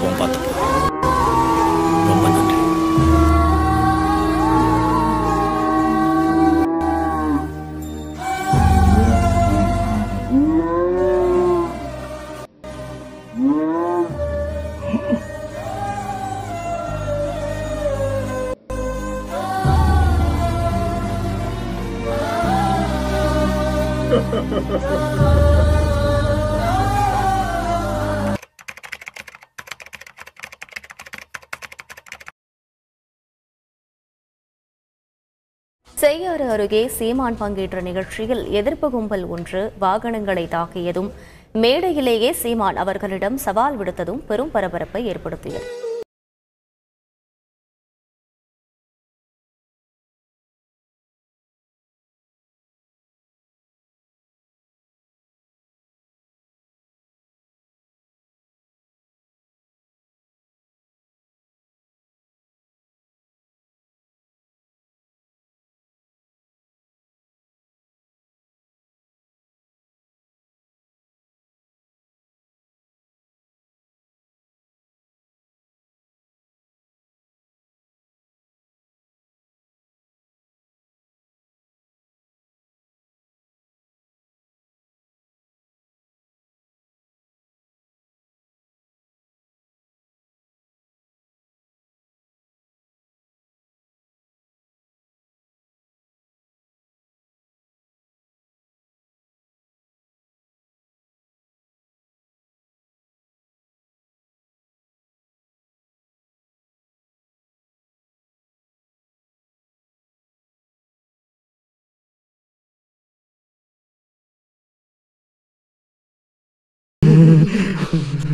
அவன் பார்த்துப்பான் ரொம்ப நன்றி ha ha ha ha! Cheyyar அருகே சீமான் பங்கேற்ற நிகழ்ச்சியில் எதிர்ப்பு கும்பல் ஒன்று வாகனங்களை தாக்கியதும் மேடையிலேயே சீமான் அவர்களிடம் சவால் விடுத்ததும் பெரும் பரபரப்பை ஏற்படுத்தியது.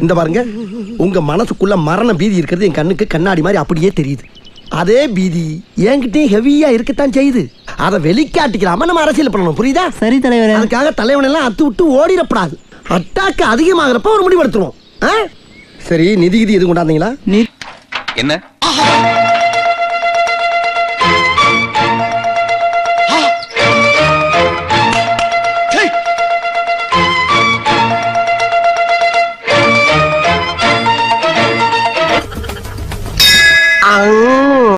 இந்த பாருங்க உங்க மனசுக்குள்ள மரண பீதி இருக்கிறது என் கண்ணுக்கு கண்ணாடி மாதிரி அப்படியே தெரியுது. அதே பீதி என்கிட்டயும் ஹெவியா இருக்கத்தான் செய்யுது. அதை வெளிக்காட்டிக்கலாம நம்ம அரசியல் பண்ணணும் புரியுதா? சரி தலைவரே. அதுக்காக தலைவன் எல்லாம் அத்து விட்டு ஓடிடப்படாது. அட்டாக்கு அதிகமாகிறப்ப ஒரு முடிவெடுத்துருவோம் ஆ? சரி நிதி கிதி எதுவும் கொண்டாந்தீங்களா? நீ என்ன?